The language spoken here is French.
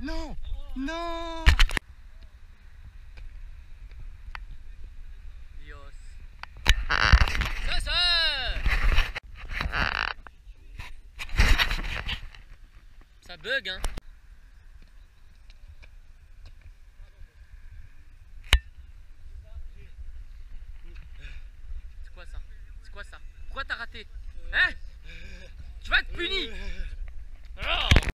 Non. Non. Ça, Ça bug, hein. C'est quoi ça? C'est quoi ça? Pourquoi t'as raté? Hein? Tu vas être puni!